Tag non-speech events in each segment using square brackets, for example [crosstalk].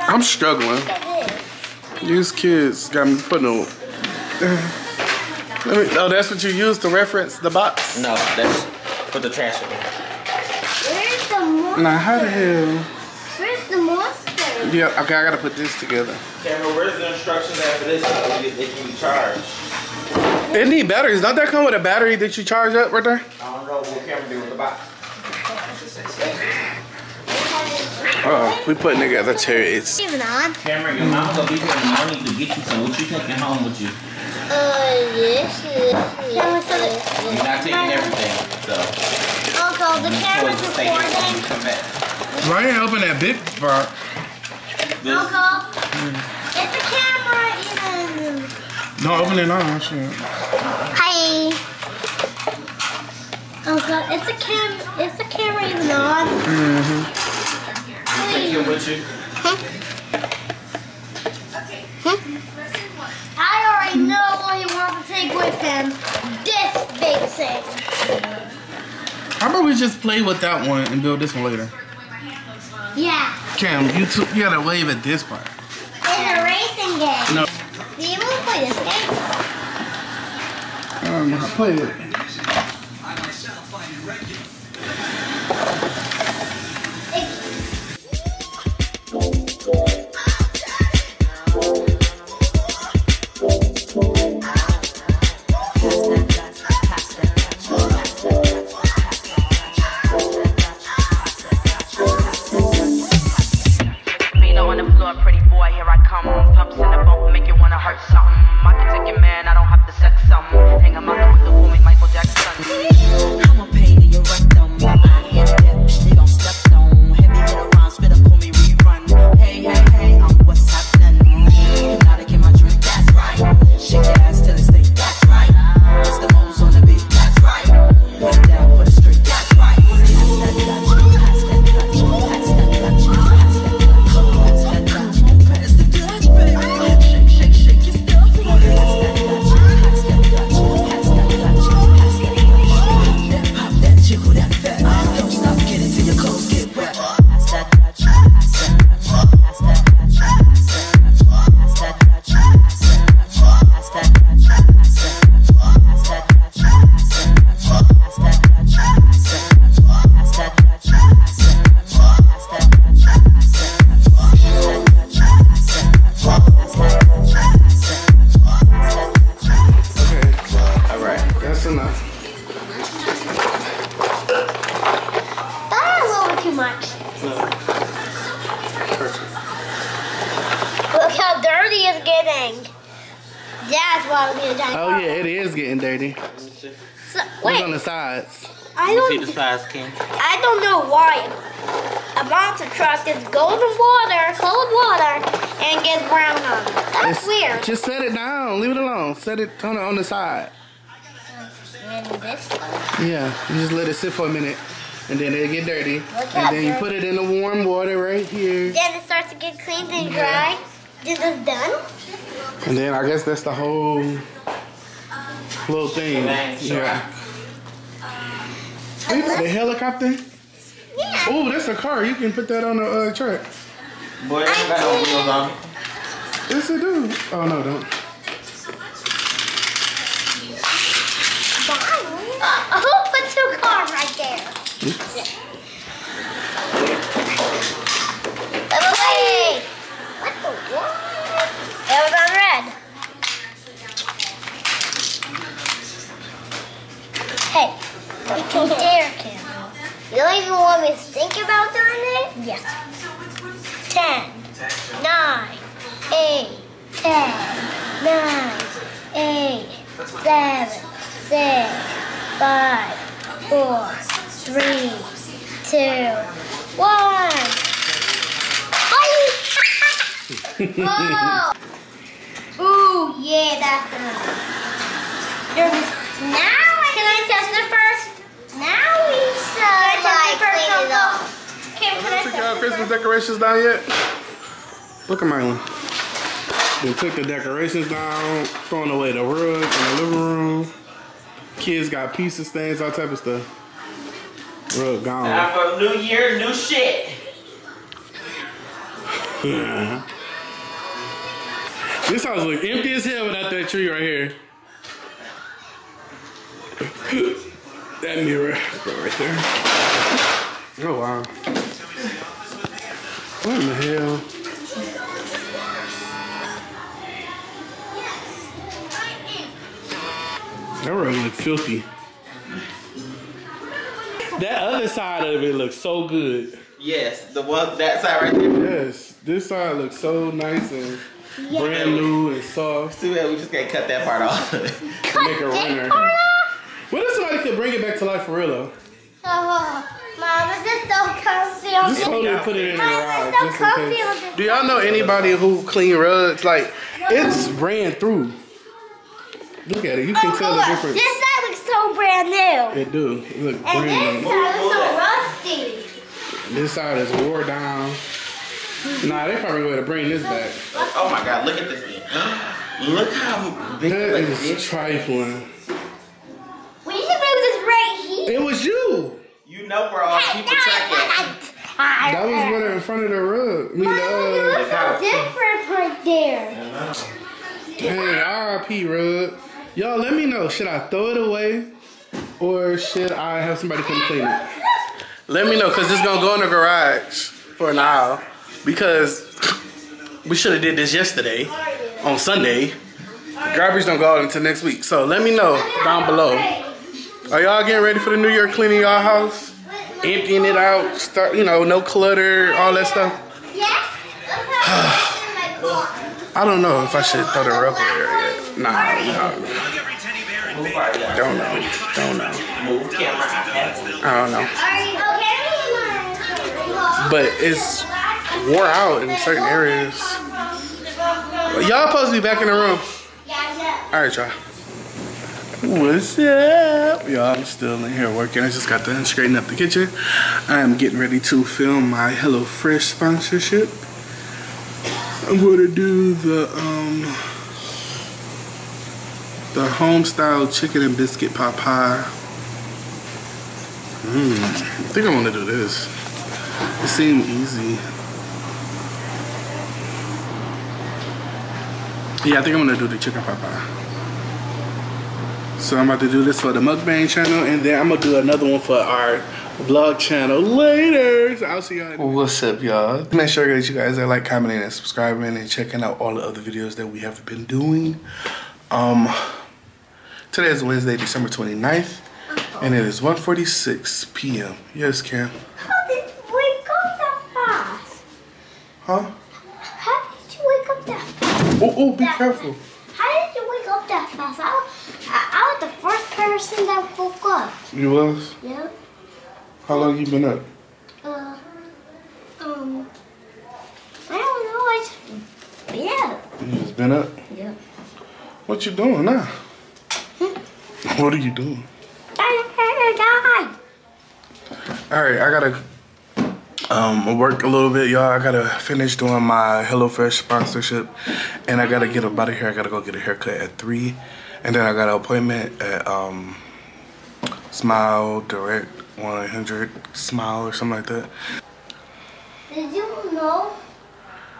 I'm struggling. These kids got me putting a. Let me, oh, that's what you use to reference the box? No, that's for the trash away. Where's the monster? Now, how the hell? Where's the monster? Yeah, okay, I gotta put this together. Camera, where's the instructions after this so they can be charged? It need batteries. Don't that come with a battery that you charge up right there? I don't know what camera do with the box. Oh, we putting together turrets. Even. Cameron, your mama gonna be here in the morning to get you some. What you taking home with you? Uh, yes, yes, yes. yes. You're not taking everything, so. Uncle, the camera's recording. Why are you helping that big part? Uncle, mm. is the camera even... No, open it now. Hi. Uncle, is the, cam is the camera even on? Mm. Huh? Okay. Huh? I already know what he wants to take with him. This big thing. How about we just play with that one and build this one later? Yeah. Cam, you took. you gotta wave at this part. It's a racing game. No. Do you want to play this game? Um, I play it. Sides. I See the don't, size, King. I don't know why a monster truck is golden water, colored water, and gets brown on it. That's It's- weird. Just set it down. Leave it alone. Set it on the, on the side. This. Yeah, you just let it sit for a minute, and then it'll get dirty. Look And how then you put it in the warm water right here. Then it starts to get clean and dry. This is done. And then I guess that's the whole little thing. Yeah. Hey, the helicopter? Yeah. Oh, that's a car. You can put that on the uh, truck. Boy, they ain't got no wheels on it. Yes, it do. Oh no, don't. Oh, put two cars right there. Wait. What the what? It was on red. Hey, you dare. You don't even want me to think about doing it? Yes. Ten, nine, eight, ten, nine, eight, seven, six, five, four, three, two, one. Whoa! [laughs] Ooh, yeah, that's good. There's- Now decorations down yet? Look at Marlon. They took the decorations down, throwing away the rug in the living room. Kids got pizza stains, all type of stuff. Rug gone. Time for the new year, new shit. [laughs] this house look empty as hell without that tree right here. [laughs] that mirror right there. Oh wow. What in the hell? That room look filthy. That other side of it looks so good. Yes, the one that side right there. Yes, this side looks so nice and brand new and soft. Too bad we just can't cut that part off. Make a runner. What if somebody could bring it back to life for real though? Oh, Mom, this is so comfy on Just hold it put it in the Mom, garage. it's so Just in case. Do y'all know anybody who clean rugs? Like, it's ran through. Look at it. You can Oh, tell the difference. This side looks so brand new. It do. It look And brand this new. side looks so rusty. This side is wore down. Nah, they probably going to bring this back. oh my god, look at this thing. [gasps] look how big That like is this. trifling. We should move this right here. It was you. You know where all people track at. That was what in front of the rug. I mean, Mom, the, it uh, so different right there. Dang, RIP rug. Y'all, let me know. Should I throw it away or should I have somebody come clean it? Let me know because it's gonna go in the garage for an hour because we should have did this yesterday on Sunday. Garbage don't go out until next week. So let me know down below. Are y'all getting ready for the New Year cleaning y'all house? Emptying it out, start you know, no clutter, all that stuff. [sighs] I don't know if I should throw the rug away yet. Nah, there. Don't know. Don't know. I don't know. But it's wore out in certain areas. Y'all supposed to be back in the room. All right, y'all. What's up? Y'all, I'm still in here working. I just got done straightening up the kitchen. I am getting ready to film my HelloFresh sponsorship. I'm going to do the um the home style chicken and biscuit pot pie. Mmm, I think I want to do this. It seemed easy. Yeah, I think I'm gonna do the chicken pot pie. So I'm about to do this for the mukbang channel, and then I'm gonna do another one for our vlog channel later. So I'll see y'all. What's up, y'all? Make sure that you guys are like, commenting, and subscribing, and checking out all the other videos that we have been doing. Um, today is Wednesday, December 29th, and it is 1:46 p.m. Yes, Cam. How did you wake up that fast? Huh? How did you wake up that fast? Oh, oh, be careful. How did you wake up that fast? I, was- I, I was the first person that woke up. You was? Yeah. How long you been up? Uh, um, I don't know. I just, yeah. You just been up? Yeah. What you doing now? [laughs] What are you doing? I die. All right, I gotta um work a little bit, y'all. I gotta finish doing my HelloFresh sponsorship, and I gotta get up out of here. I gotta go get a haircut at three, and then I got an appointment at um Smile Direct 100 Smile or something like that. Did you know?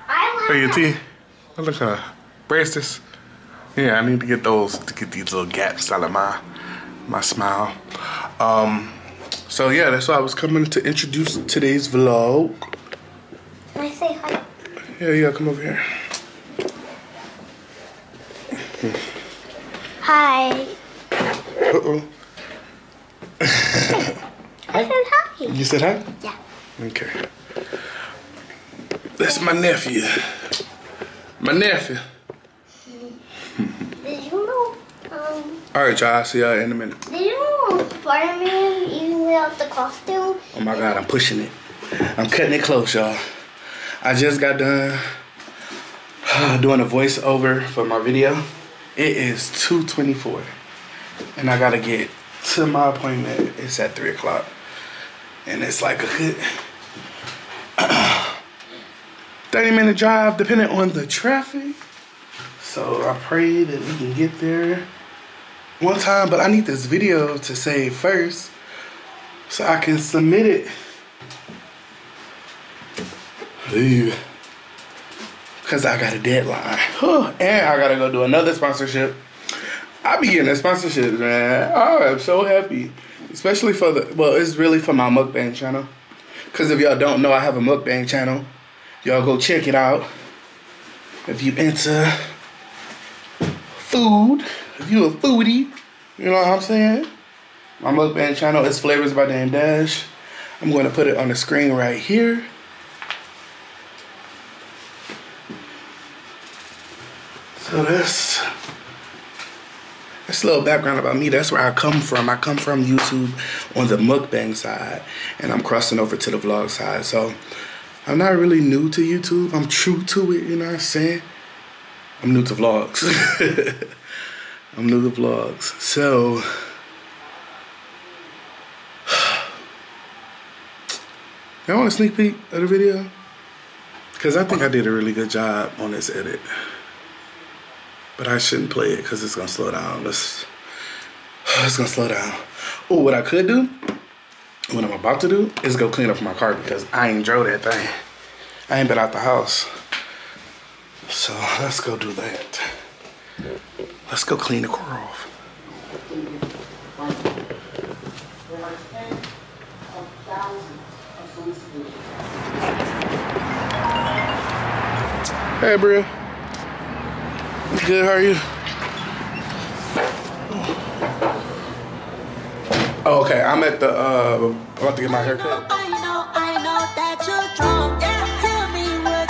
I Hey, your. Oh, look at her. Braces. Yeah, I need to get those to get these little gaps out of my my smile. Um, so yeah, that's why I was coming to introduce today's vlog. Can I say hi? Yeah, yeah, come over here. Hi. Uh oh. I said hi. You said hi? Yeah. Okay. That's my nephew. My nephew. Did you know? Um, All right, y'all. I'll see y'all in a minute. did you know Spider-Man even without the costume? Oh my God, I'm pushing it. I'm cutting it close, y'all. I just got done [sighs] doing a voiceover for my video. It is 2.24 and I gotta get to my appointment. It's at 3 o'clock. And it's like a good [clears throat] 30 minute drive depending on the traffic. So I pray that we can get there one time, but I need this video to save first so I can submit it. Hey. Cause I got a deadline. and I gotta go do another sponsorship. I be getting a sponsorship, man. Oh, I am so happy. Especially for the well, it's really for my mukbang channel. Cause if y'all don't know, I have a mukbang channel. Y'all go check it out. If you into food, if you a foodie, you know what I'm saying? My mukbang channel is Flavors by Dame Dash. I'm going to put it on the screen right here. So that's that's a little background about me. That's where I come from. I come from YouTube on the mukbang side, and I'm crossing over to the vlog side. So I'm not really new to YouTube. I'm true to it. You know what I'm saying? I'm new to vlogs. [laughs] I'm new to vlogs. So. Y'all want a sneak peek of the video? Because I think I did a really good job on this edit. But I shouldn't play it because it's to slow down. Let's, [sighs] it's to slow down. Oh, what I could do, what I'm about to do, is go clean up my car because I ain't drove that thing. I ain't been out the house. So let's go do that. Let's go clean the car off. Hey, Bria. Good, how are you? Oh, okay, I'm at the, uh, about to get my hair cut. I know, I know that you're drunk. Tell me what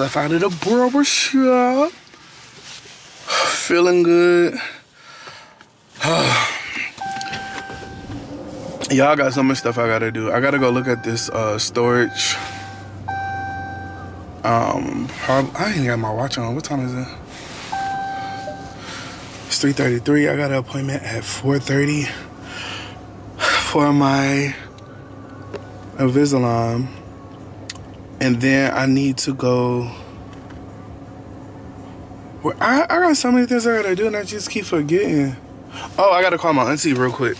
Left out of the barber shop. Feeling good. [sighs] Y'all got so much stuff I gotta do. I gotta go look at this uh, storage. Um, I ain't got my watch on. What time is it? It's 3:33. I got an appointment at 4:30 [sighs] for my Invisalign. And then I need to go. Well, I, I got so many things I gotta do, and I just keep forgetting. Oh, I gotta call my auntie real quick.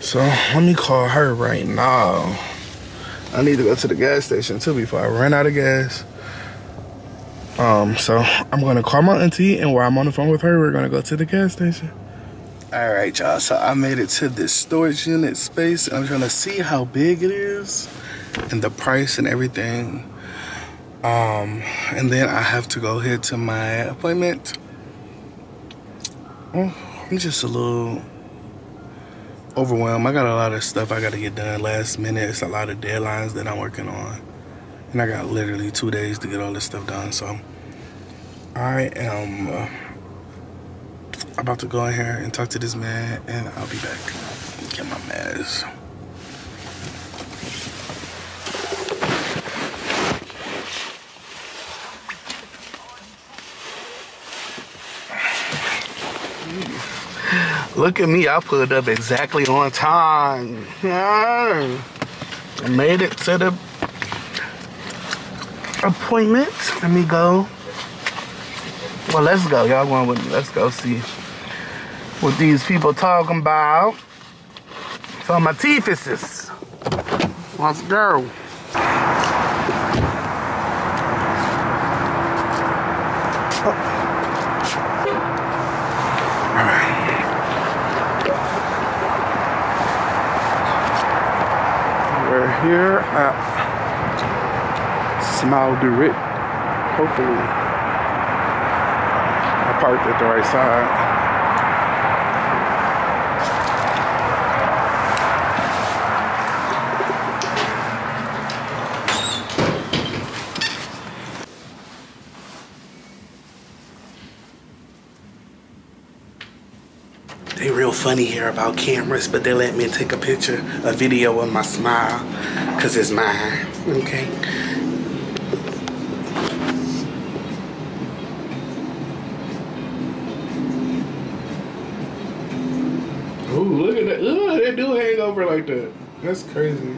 So let me call her right now. I need to go to the gas station too before I run out of gas. Um, so I'm gonna call my auntie, and while I'm on the phone with her, we're gonna go to the gas station. All right, y'all. So I made it to this storage unit space. I'm trying to see how big it is and the price and everything. Um, and then I have to go head to my appointment. Well, I'm just a little overwhelmed. I got a lot of stuff I got to get done last minute. It's a lot of deadlines that I'm working on. And I got literally two days to get all this stuff done. So I am uh, about to go in here and talk to this man, and I'll be back. Get my mask. Look at me, I pulled up exactly on time. I made it to the appointment. Let me go. Well, let's go. Y'all going with me. Let's go see what these people talking about. So my teeth is. Let's go. We're here at Smile Direct hopefully I parked at the right side. They real funny here about cameras, but they let me take a picture, a video of my smile, cause it's mine, okay? Ooh, look at that. Ooh, they do hang over like that. That's crazy.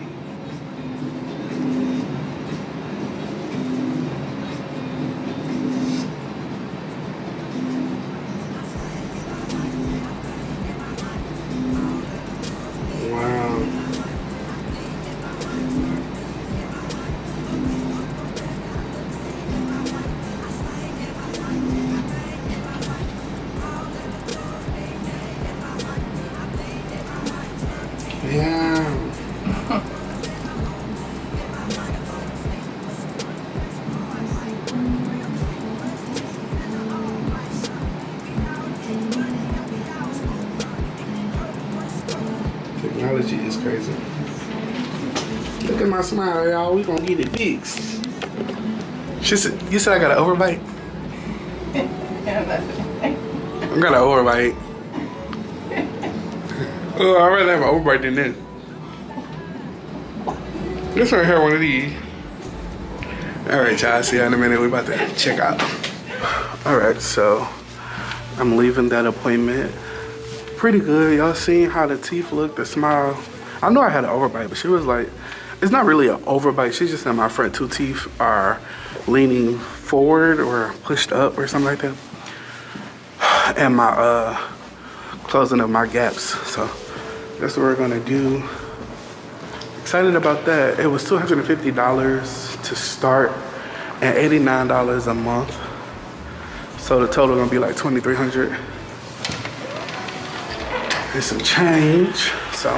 Yeah. Technology is crazy. Look at my smile, y'all. We gonna get it fixed. She said, "You said I got an overbite." [laughs] I got an overbite. Oh, I'd rather have an overbite than this. This right here, one of these. All right, y'all. See you in a minute. We about to check out. All right, so I'm leaving that appointment. Pretty good. Y'all seen how the teeth look, the smile. I know I had an overbite, but she was like, it's not really an overbite. She's just said my front two teeth are leaning forward or pushed up or something like that. [sighs] And my uh, closing of my gaps. So that's what we're gonna do. Excited about that. It was $250 to start and $89 a month. So the total gonna be like 2,300 and some change. So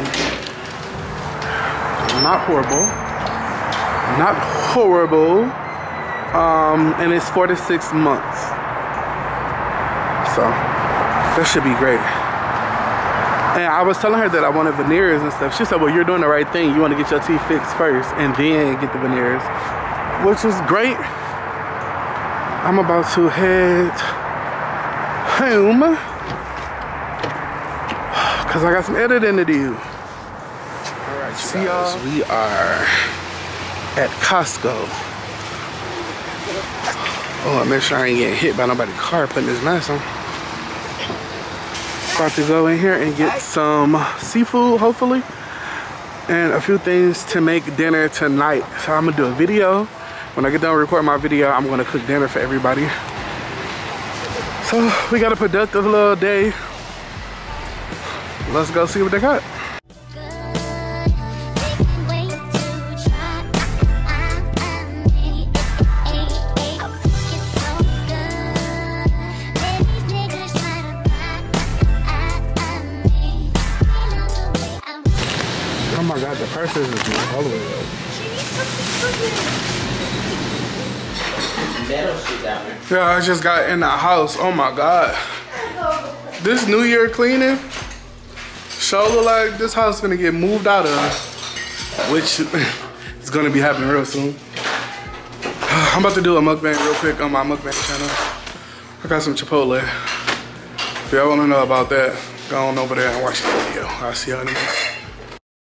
not horrible. Not horrible. Um, and it's four to six months. So that should be great. And I was telling her that I wanted veneers and stuff. She said, well, you're doing the right thing. You want to get your teeth fixed first and then get the veneers, which is great. I'm about to head home because I got some editing to do. All right, see y'all. We are at Costco. Oh, I make sure I ain't getting hit by nobody's car putting this mask on. About to go in here and get some seafood, hopefully, and a few things to make dinner tonight. So I'm gonna do a video. When I get done recording my video, I'm gonna cook dinner for everybody. So we got a productive little day. Let's go see what they got. My god, the all the way up. Metal shit down there. Yeah, I just got in the house. Oh my god. This New Year cleaning sure look like this house is gonna get moved out of, which [laughs] is gonna be happening real soon. [sighs] I'm about to do a mukbang real quick on my mukbang channel. I got some Chipotle. If y'all wanna know about that, go on over there and watch the video. I'll see y'all in a minute.